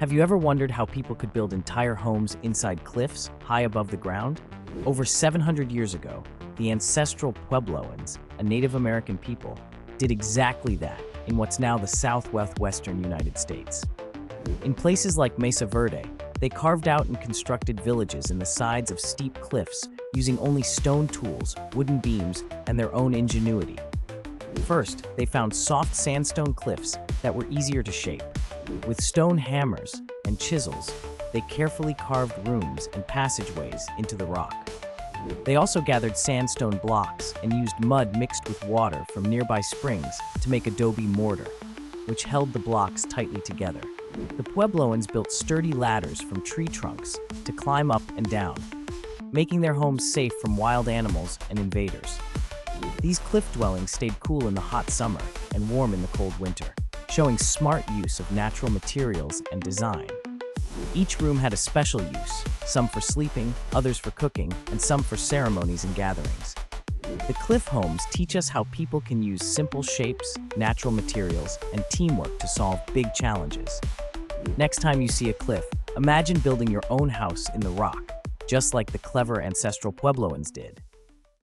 Have you ever wondered how people could build entire homes inside cliffs, high above the ground? Over 700 years ago, the ancestral Puebloans, a Native American people, did exactly that in what's now the southwestern United States. In places like Mesa Verde, they carved out and constructed villages in the sides of steep cliffs using only stone tools, wooden beams, and their own ingenuity. First, they found soft sandstone cliffs that were easier to shape. With stone hammers and chisels, they carefully carved rooms and passageways into the rock. They also gathered sandstone blocks and used mud mixed with water from nearby springs to make adobe mortar, which held the blocks tightly together. The Puebloans built sturdy ladders from tree trunks to climb up and down, making their homes safe from wild animals and invaders. These cliff dwellings stayed cool in the hot summer and warm in the cold winter, showing smart use of natural materials and design. Each room had a special use, some for sleeping, others for cooking, and some for ceremonies and gatherings. The cliff homes teach us how people can use simple shapes, natural materials, and teamwork to solve big challenges. Next time you see a cliff, imagine building your own house in the rock, just like the clever ancestral Puebloans did.